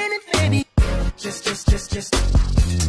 minute, baby. Just, just, just, just.